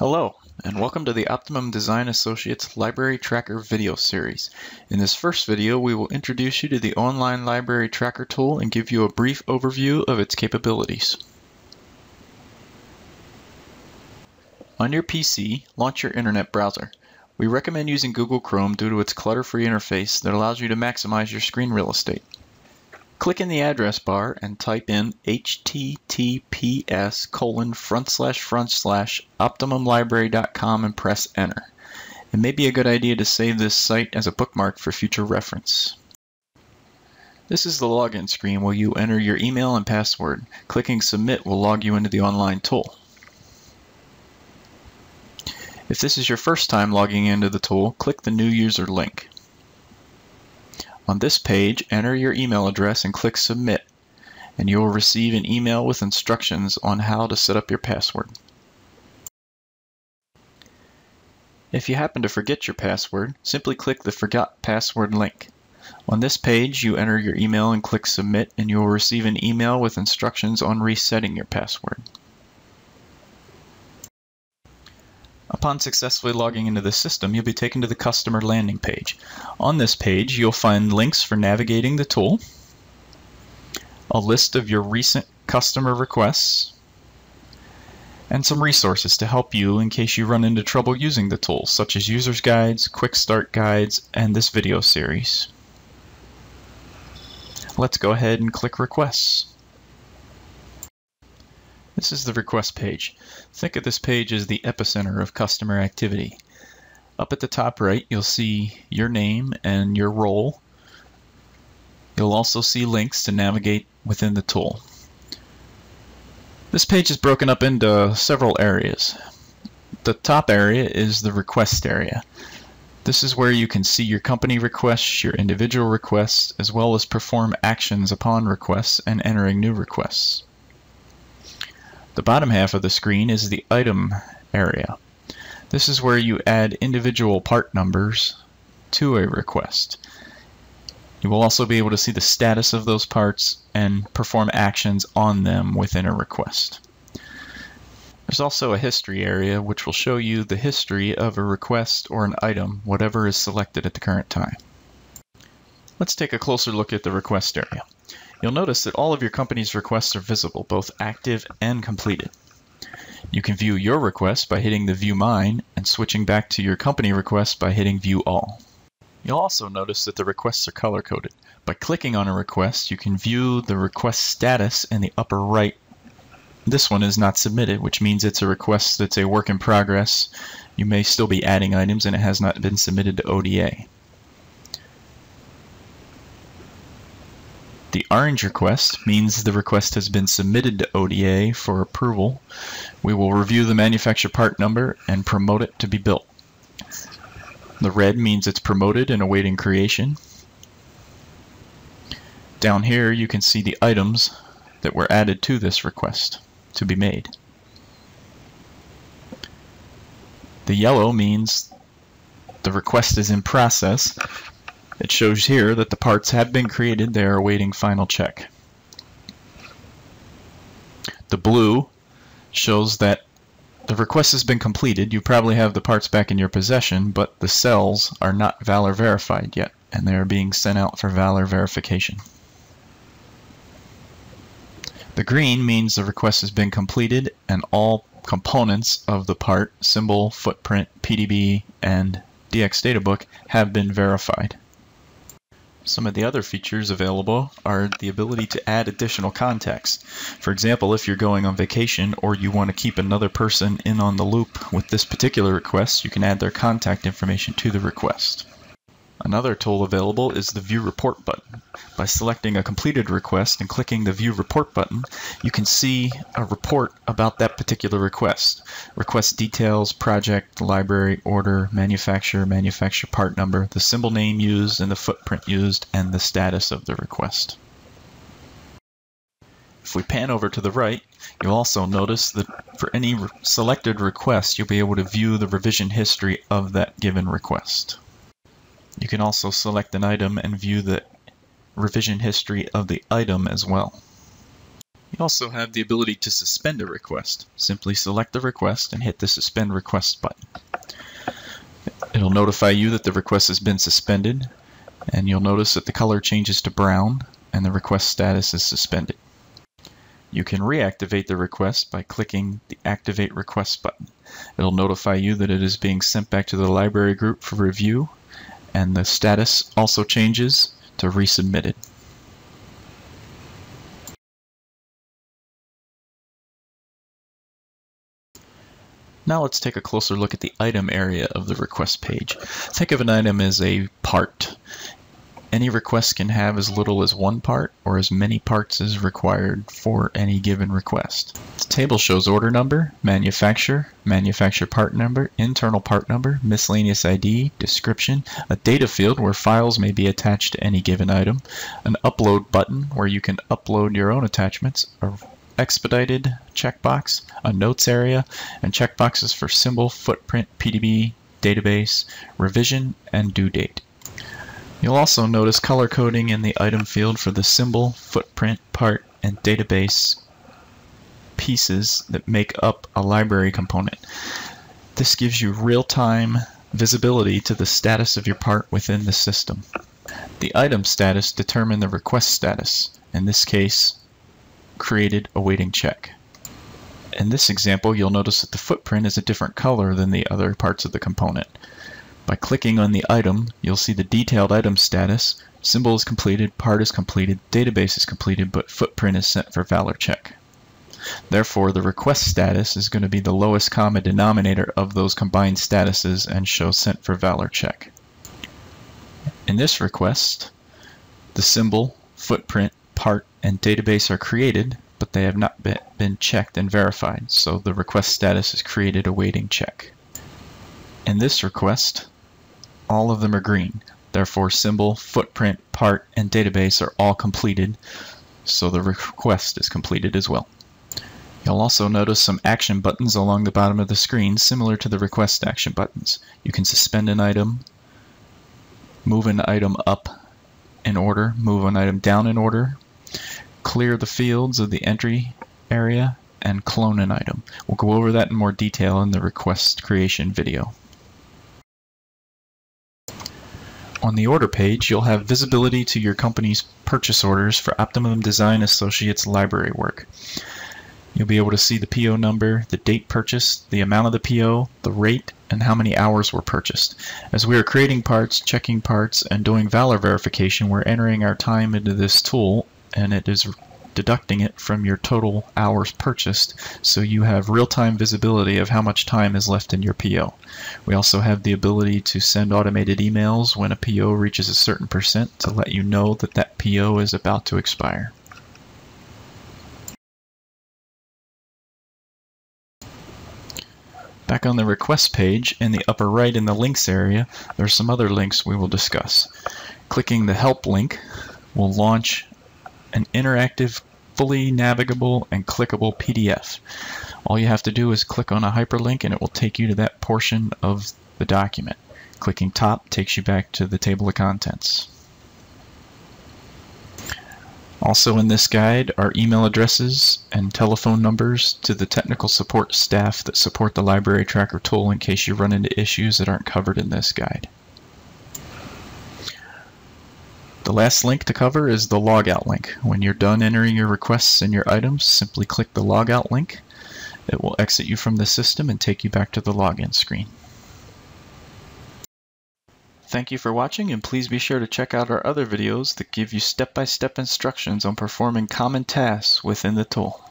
Hello, and welcome to the Optimum Design Associates Library Tracker video series. In this first video, we will introduce you to the online library tracker tool and give you a brief overview of its capabilities. On your PC, launch your internet browser. We recommend using Google Chrome due to its clutter-free interface that allows you to maximize your screen real estate. Click in the address bar and type in https colon front slash front slash optimumlibrary.com and press enter. It may be a good idea to save this site as a bookmark for future reference. This is the login screen where you enter your email and password. Clicking submit will log you into the online tool. If this is your first time logging into the tool, click the new user link. On this page, enter your email address and click Submit, and you will receive an email with instructions on how to set up your password. If you happen to forget your password, simply click the Forgot Password link. On this page, you enter your email and click Submit, and you will receive an email with instructions on resetting your password. Upon successfully logging into the system, you'll be taken to the customer landing page. On this page, you'll find links for navigating the tool, a list of your recent customer requests, and some resources to help you in case you run into trouble using the tool, such as user's guides, quick start guides, and this video series. Let's go ahead and click requests. This is the request page. Think of this page as the epicenter of customer activity. Up at the top right, you'll see your name and your role. You'll also see links to navigate within the tool. This page is broken up into several areas. The top area is the request area. This is where you can see your company requests, your individual requests, as well as perform actions upon requests and entering new requests. The bottom half of the screen is the item area. This is where you add individual part numbers to a request. You will also be able to see the status of those parts and perform actions on them within a request. There's also a history area which will show you the history of a request or an item, whatever is selected at the current time. Let's take a closer look at the request area. You'll notice that all of your company's requests are visible, both active and completed. You can view your request by hitting the View Mine and switching back to your company request by hitting View All. You'll also notice that the requests are color-coded. By clicking on a request, you can view the request status in the upper right. This one is not submitted, which means it's a request that's a work in progress. You may still be adding items and it has not been submitted to ODA. The orange request means the request has been submitted to ODA for approval. We will review the manufacturer part number and promote it to be built. The red means it's promoted and awaiting creation. Down here you can see the items that were added to this request to be made. The yellow means the request is in process it shows here that the parts have been created. They are awaiting final check. The blue shows that the request has been completed. You probably have the parts back in your possession, but the cells are not Valor verified yet, and they are being sent out for Valor verification. The green means the request has been completed and all components of the part, symbol, footprint, PDB, and DX Databook have been verified. Some of the other features available are the ability to add additional context. For example, if you're going on vacation or you want to keep another person in on the loop with this particular request, you can add their contact information to the request. Another tool available is the View Report button. By selecting a completed request and clicking the View Report button, you can see a report about that particular request. Request details, project, library, order, manufacturer, manufacturer part number, the symbol name used and the footprint used, and the status of the request. If we pan over to the right, you'll also notice that for any selected request, you'll be able to view the revision history of that given request. You can also select an item and view the revision history of the item as well. You also have the ability to suspend a request. Simply select the request and hit the Suspend Request button. It'll notify you that the request has been suspended, and you'll notice that the color changes to brown and the request status is suspended. You can reactivate the request by clicking the Activate Request button. It'll notify you that it is being sent back to the library group for review, and the status also changes to resubmitted. Now let's take a closer look at the item area of the request page. Think of an item as a part. Any request can have as little as one part or as many parts as required for any given request. The table shows order number, manufacturer, manufacturer part number, internal part number, miscellaneous ID, description, a data field where files may be attached to any given item, an upload button where you can upload your own attachments, a expedited checkbox, a notes area, and checkboxes for symbol, footprint, PDB, database, revision, and due date. You'll also notice color coding in the item field for the symbol, footprint, part, and database pieces that make up a library component. This gives you real-time visibility to the status of your part within the system. The item status determine the request status. In this case, created awaiting check. In this example, you'll notice that the footprint is a different color than the other parts of the component. By clicking on the item, you'll see the detailed item status, symbol is completed, part is completed, database is completed, but footprint is sent for valor check. Therefore, the request status is going to be the lowest common denominator of those combined statuses and show sent for valor check. In this request, the symbol, footprint, part, and database are created, but they have not been checked and verified, so the request status is created awaiting check. In this request, all of them are green. Therefore, symbol, footprint, part, and database are all completed, so the request is completed as well. You'll also notice some action buttons along the bottom of the screen similar to the request action buttons. You can suspend an item, move an item up in order, move an item down in order, clear the fields of the entry area, and clone an item. We'll go over that in more detail in the request creation video. On the order page, you'll have visibility to your company's purchase orders for Optimum Design Associates library work. You'll be able to see the PO number, the date purchased, the amount of the PO, the rate, and how many hours were purchased. As we are creating parts, checking parts, and doing Valor verification, we're entering our time into this tool and it is deducting it from your total hours purchased so you have real-time visibility of how much time is left in your PO. We also have the ability to send automated emails when a PO reaches a certain percent to let you know that that PO is about to expire. Back on the request page, in the upper right in the links area, there are some other links we will discuss. Clicking the help link will launch an interactive, fully navigable, and clickable PDF. All you have to do is click on a hyperlink and it will take you to that portion of the document. Clicking top takes you back to the table of contents. Also in this guide are email addresses and telephone numbers to the technical support staff that support the Library Tracker tool in case you run into issues that aren't covered in this guide. The last link to cover is the logout link. When you're done entering your requests and your items, simply click the logout link. It will exit you from the system and take you back to the login screen. Thank you for watching and please be sure to check out our other videos that give you step-by-step -step instructions on performing common tasks within the tool.